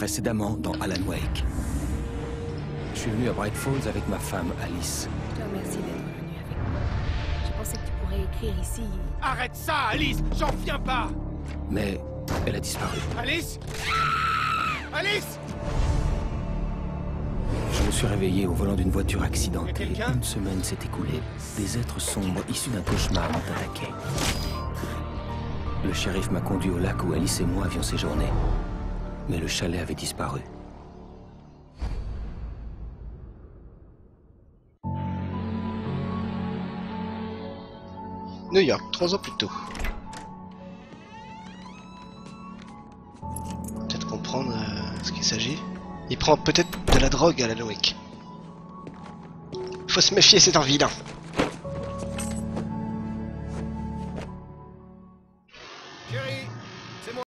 précédemment dans Alan Wake. Je suis venu à Bright Falls avec ma femme, Alice. Je te remercie d'être venu avec moi. Je pensais que tu pourrais écrire ici. Arrête ça, Alice J'en viens pas Mais elle a disparu. Alice Alice Je me suis réveillé au volant d'une voiture accidentée. Y a quelqu'un Une semaine s'est écoulée. Des êtres sombres issus d'un cauchemar m'ont attaqué. Le shérif m'a conduit au lac où Alice et moi avions séjourné mais le chalet avait disparu. New York, trois ans plus tôt. Peut-être comprendre euh, ce qu'il s'agit. Il prend peut-être de la drogue à la Noéque. Faut se méfier, c'est un vilain.